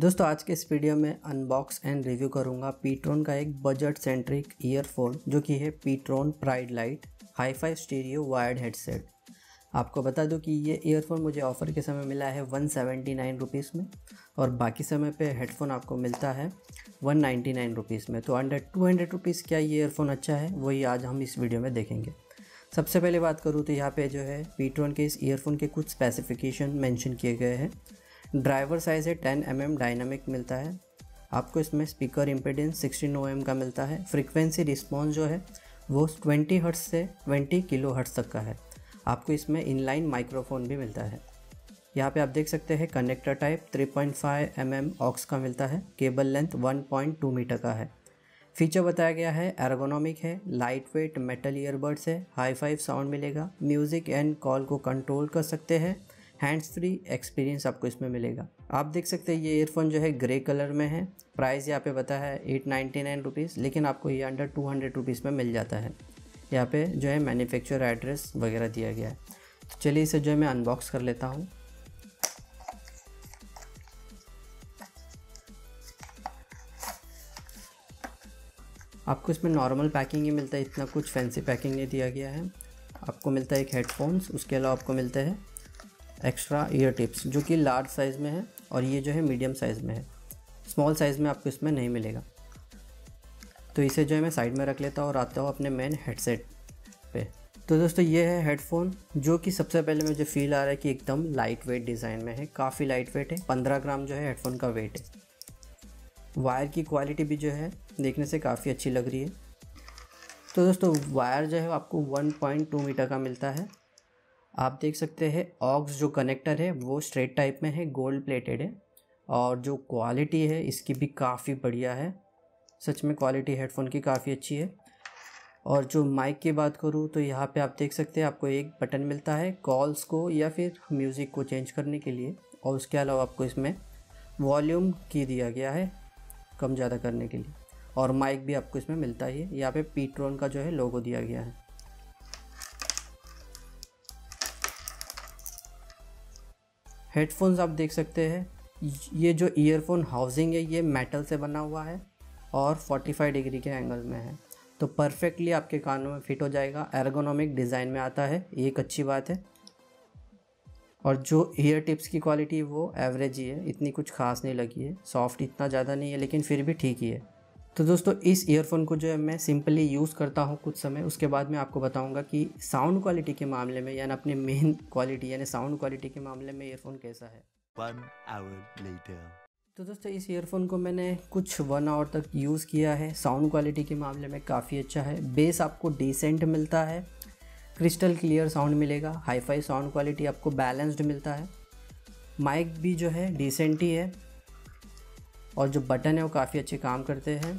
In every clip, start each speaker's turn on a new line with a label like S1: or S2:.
S1: दोस्तों, आज के इस वीडियो में अनबॉक्स एंड रिव्यू करूँगा पीट्रोन का एक बजट सेंट्रिक ईयरफोन जो कि है Ptron pride lite hi fi stereo wired headset आपको बता दूँ कि ये ईयरफोन मुझे ऑफ़र के समय मिला है वन सेवेंटी नाइन रुपीज़ में, और बाकी समय पे हेडफोन आपको मिलता है वन नाइन्टी नाइन रुपीज़ में। तो अंडर टू हंड्रेड रुपीज़ क्या ये ईयरफोन अच्छा है, वही आज हम इस वीडियो में देखेंगे। सबसे पहले बात करूँ तो यहाँ पे जो है पीट्रोन के इस ईयरफोन के कुछ स्पेसिफिकेशन मेंशन किए गए हैं। ड्राइवर साइज़ है 10 एम mm डायनामिक मिलता है। आपको इसमें स्पीकर इम्पिडेंस 16 ओ का मिलता है। फ्रीक्वेंसी रिस्पॉन्स जो है, वो 20 हर्ट्स से 20 किलो हर्ट्स तक का है। आपको इसमें इनलाइन माइक्रोफोन भी मिलता है। यहाँ पे आप देख सकते हैं connector type 3.5 point mm aux का मिलता है। केबल लेंथ 1.2 मीटर का है। फीचर बताया गया है एर्गोनॉमिक है लाइट वेट मेटल ईयरबड्स है हाई फाइव साउंड मिलेगा। म्यूज़िक एंड कॉल को कंट्रोल कर सकते हैं। हैंड्स फ्री एक्सपीरियंस आपको इसमें मिलेगा। आप देख सकते हैं ये ईयरफोन जो है ग्रे कलर में है। प्राइस यहाँ पे बता है एट नाइन्टी नाइन रुपीज़ लेकिन आपको ये अंडर टू हंड्रेड रुपीज़ में मिल जाता है। यहाँ पे जो है मैन्युफैक्चर एड्रेस वगैरह दिया गया है। तो चलिए इसे जो है मैं अनबॉक्स कर लेता हूँ। आपको इसमें नॉर्मल पैकिंग ही मिलता है, इतना कुछ फैंसी पैकिंग नहीं दिया गया है। आपको मिलता है एक हेडफोन्स उसके अलावा आपको मिलता है एक्स्ट्रा ईयर टिप्स जो कि लार्ज साइज़ में है और ये जो है मीडियम साइज़ में है। स्मॉल साइज़ में आपको इसमें नहीं मिलेगा। तो इसे जो है मैं साइड में रख लेता हूँ और आता हूँ अपने मेन हेडसेट पे। तो दोस्तों, ये है हेडफोन जो कि सबसे पहले मुझे फील आ रहा है कि एकदम लाइट वेट डिज़ाइन में है। काफ़ी लाइट वेट है। पंद्रह ग्राम जो है हेडफोन का वेट है। वायर की क्वालिटी भी जो है देखने से काफ़ी अच्छी लग रही है। तो दोस्तों वायर जो है आपको 1.2 मीटर का मिलता है। आप देख सकते हैं ऑक्स जो कनेक्टर है, वो स्ट्रेट टाइप में है गोल्ड प्लेटेड है। और जो क्वालिटी है, इसकी भी काफ़ी बढ़िया है। सच में क्वालिटी हेडफोन की काफ़ी अच्छी है। और जो माइक की बात करूँ तो यहाँ पे आप देख सकते हैं, आपको एक बटन मिलता है कॉल्स को या फिर म्यूज़िक को चेंज करने के लिए। और उसके अलावा आपको इसमें वॉल्यूम की दिया गया है, कम ज़्यादा करने के लिए। और माइक भी आपको इसमें मिलता ही है। यहाँ पे पीट्रोन का जो है लोगो दिया गया है। हेडफोन्स आप देख सकते हैं। ये जो ईयरफोन हाउसिंग है, ये मेटल से बना हुआ है और 45 डिग्री के एंगल में है। तो परफेक्टली आपके कानों में फिट हो जाएगा। एर्गोनॉमिक डिज़ाइन में आता है। ये एक अच्छी बात है। और जो ईयर टिप्स की क्वालिटी वो एवरेज ही है। इतनी कुछ खास नहीं लगी है। सॉफ्ट इतना ज़्यादा नहीं है, लेकिन फिर भी ठीक ही है। तो दोस्तों इस ईयरफोन को जो है मैं सिंपली यूज़ करता हूँ कुछ समय। उसके बाद मैं आपको बताऊँगा कि साउंड क्वालिटी के मामले में यानी अपने मेन क्वालिटी यानी साउंड क्वालिटी के मामले में ईयरफोन कैसा है। तो दोस्तों इस ईयरफोन को मैंने कुछ वन आवर तक यूज़ किया है। साउंड क्वालिटी के मामले में काफ़ी अच्छा है। बेस आपको डिसेंट मिलता है। क्रिस्टल क्लियर साउंड मिलेगा। हाई फाई साउंड क्वालिटी आपको बैलेंस्ड मिलता है। माइक भी जो है डिसेंट ही है। और जो बटन है वो काफ़ी अच्छे काम करते हैं।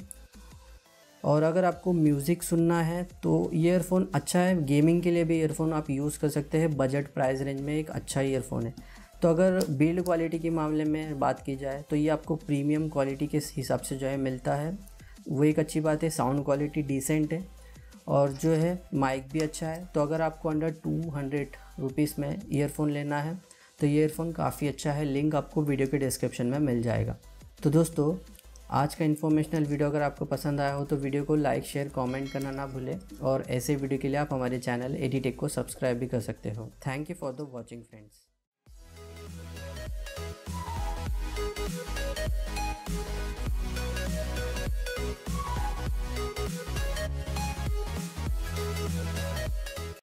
S1: और अगर आपको म्यूज़िक सुनना है तो ईयरफोन अच्छा है। गेमिंग के लिए भी ईयरफोन आप यूज़ कर सकते हैं। बजट प्राइस रेंज में एक अच्छा ईयरफोन है। तो अगर बिल्ड क्वालिटी के मामले में बात की जाए तो ये आपको प्रीमियम क्वालिटी के हिसाब से जो है मिलता है। वो एक अच्छी बात है साउंड क्वालिटी डिसेंट है। और जो है माइक भी अच्छा है। तो अगर आपको अंडर टू हंड्रेड रुपीज़ में ईयरफोन लेना है तो ये ईयरफोन काफ़ी अच्छा है। लिंक आपको वीडियो के डिस्क्रिप्शन में मिल जाएगा। तो दोस्तों, आज का इन्फॉर्मेशनल वीडियो अगर आपको पसंद आया हो तो वीडियो को लाइक शेयर कमेंट करना ना भूलें और ऐसे वीडियो के लिए आप हमारे चैनल एडिटेक को सब्सक्राइब भी कर सकते हो। Thank you for the watching friends